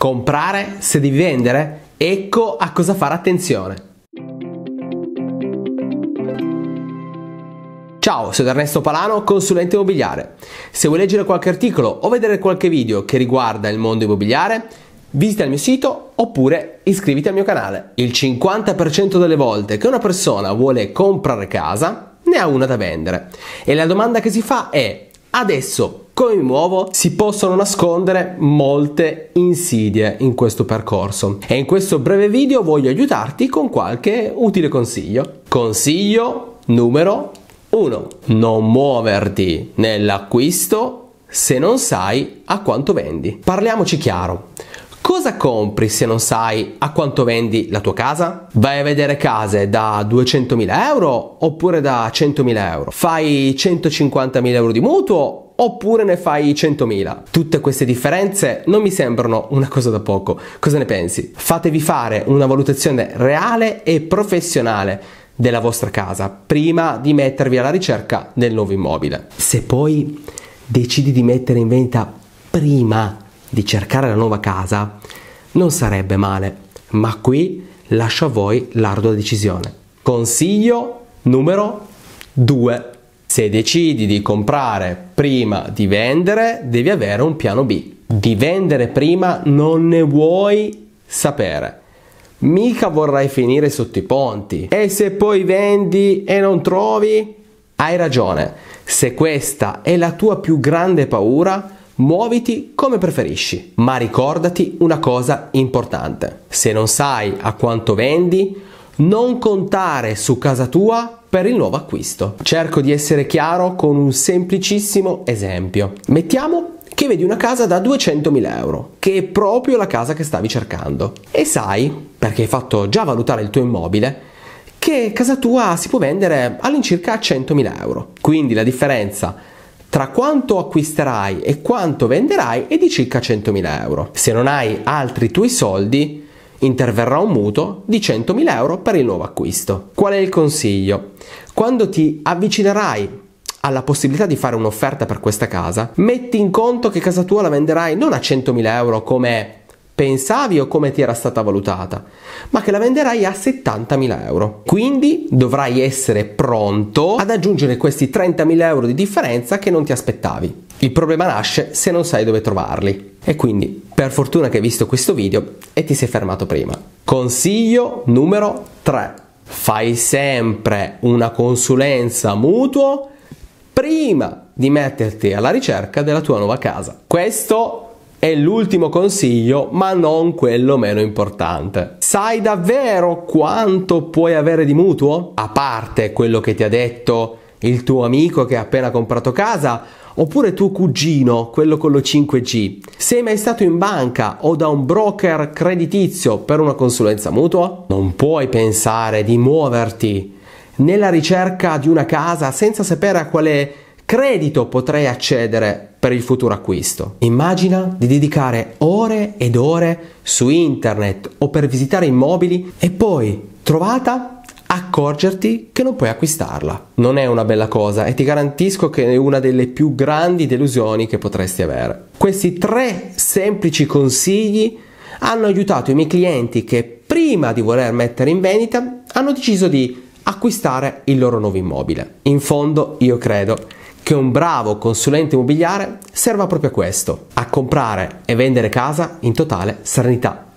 Comprare se devi vendere? Ecco a cosa fare attenzione. Ciao, sono Ernesto Palano, consulente immobiliare. Se vuoi leggere qualche articolo o vedere qualche video che riguarda il mondo immobiliare, visita il mio sito oppure iscriviti al mio canale. Il 50% delle volte che una persona vuole comprare casa ne ha una da vendere e la domanda che si fa è adesso come mi muovo? Si possono nascondere molte insidie in questo percorso e in questo breve video voglio aiutarti con qualche utile consiglio. Consiglio numero 1. Non muoverti nell'acquisto se non sai a quanto vendi. Parliamoci chiaro. Cosa compri se non sai a quanto vendi la tua casa? Vai a vedere case da 200.000 euro oppure da 100.000 euro? Fai 150.000 euro di mutuo oppure ne fai 100.000? Tutte queste differenze non mi sembrano una cosa da poco. Cosa ne pensi? Fatevi fare una valutazione reale e professionale della vostra casa prima di mettervi alla ricerca del nuovo immobile. Se poi decidi di mettere in vendita prima di cercare la nuova casa non sarebbe male, ma qui lascio a voi l'ardua decisione. Consiglio numero 2. Se decidi di comprare prima di vendere, devi avere un piano B. Di vendere prima non ne vuoi sapere. Mica vorrai finire sotto i ponti. E se poi vendi e non trovi? Hai ragione. Se questa è la tua più grande paura, Muoviti come preferisci, ma ricordati una cosa importante. Se non sai a quanto vendi, non contare su casa tua per il nuovo acquisto. Cerco di essere chiaro con un semplicissimo esempio. Mettiamo che vedi una casa da 200.000 euro, che è proprio la casa che stavi cercando. E sai, perché hai fatto già valutare il tuo immobile, che casa tua si può vendere all'incirca a 100.000 euro. Quindi la differenza tra quanto acquisterai e quanto venderai è di circa 100.000 euro. Se non hai altri tuoi soldi, interverrà un mutuo di 100.000 euro per il nuovo acquisto. Qual è il consiglio? Quando ti avvicinerai alla possibilità di fare un'offerta per questa casa, metti in conto che casa tua la venderai non a 100.000 euro come pensavi o come ti era stata valutata, ma che la venderai a 70.000 euro. Quindi dovrai essere pronto ad aggiungere questi 30.000 euro di differenza che non ti aspettavi. Il problema nasce se non sai dove trovarli. E quindi, per fortuna che hai visto questo video e ti sei fermato prima. Consiglio numero 3. Fai sempre una consulenza mutuo prima di metterti alla ricerca della tua nuova casa. Questo è l'ultimo consiglio, ma non quello meno importante. Sai davvero quanto puoi avere di mutuo? A parte quello che ti ha detto il tuo amico che ha appena comprato casa, oppure tuo cugino, quello con lo 5G. Sei mai stato in banca o da un broker creditizio per una consulenza mutua? Non puoi pensare di muoverti nella ricerca di una casa senza sapere a quale credito potrei accedere per il futuro acquisto. Immagina di dedicare ore ed ore su internet o per visitare immobili e poi, trovata, accorgerti che non puoi acquistarla. Non è una bella cosa e ti garantisco che è una delle più grandi delusioni che potresti avere. Questi tre semplici consigli hanno aiutato i miei clienti che prima di voler mettere in vendita hanno deciso di acquistare il loro nuovo immobile. In fondo io credo che un bravo consulente immobiliare serva proprio a questo, a comprare e vendere casa in totale serenità